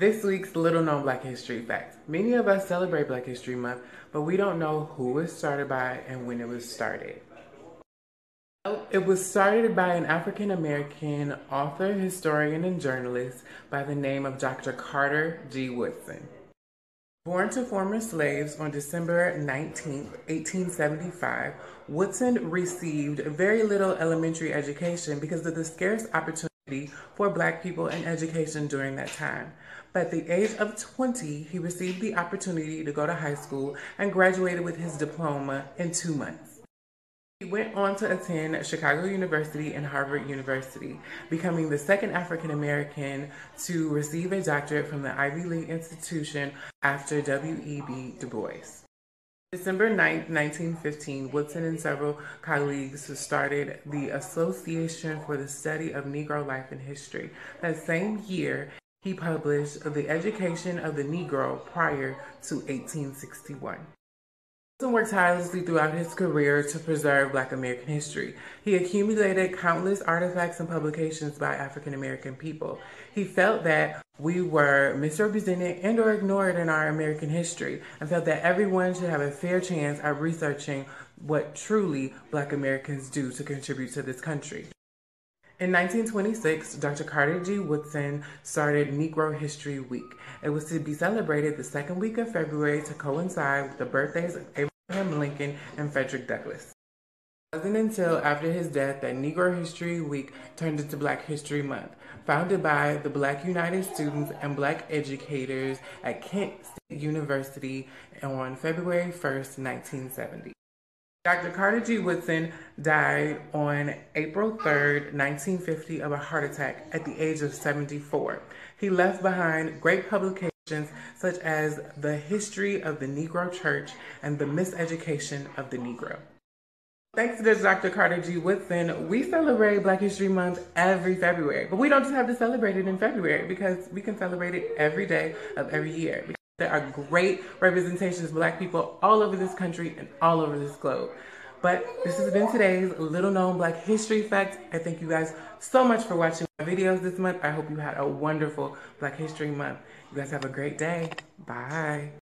This week's little known Black History fact. Many of us celebrate Black History Month, but we don't know who it was started by and when it was started. It was started by an African American author, historian, and journalist by the name of Dr. Carter G. Woodson. Born to former slaves on December 19, 1875, Woodson received very little elementary education because of the scarce opportunity for black people in education during that time. But at the age of 20, he received the opportunity to go to high school and graduated with his diploma in two months. He went on to attend Chicago University and Harvard University, becoming the second African American to receive a doctorate from the Ivy League institution after W.E.B. Du Bois. December 9, 1915, Woodson and several colleagues started the Association for the Study of Negro Life and History. That same year, he published The Education of the Negro prior to 1861. Woodson worked tirelessly throughout his career to preserve Black American history. He accumulated countless artifacts and publications by African American people. He felt that we were misrepresented and or ignored in our American history and felt that everyone should have a fair chance at researching what truly Black Americans do to contribute to this country. In 1926, Dr. Carter G. Woodson started Negro History Week. It was to be celebrated the second week of February to coincide with the birthdays of Abraham Lincoln and Frederick Douglass. It wasn't until after his death that Negro History Week turned into Black History Month, founded by the Black United Students and Black educators at Kent State University on February 1st, 1970. Dr. Carter G. Woodson died on April 3rd, 1950, of a heart attack at the age of 74. He left behind great publications such as The History of the Negro Church and The Miseducation of the Negro. Thanks to Dr. Carter G. Woodson, we celebrate Black History Month every February. But we don't just have to celebrate it in February because we can celebrate it every day of every year. There are great representations of black people all over this country and all over this globe. But this has been today's little known black history fact. I thank you guys so much for watching videos this month. I hope you had a wonderful Black History Month. You guys have a great day. Bye.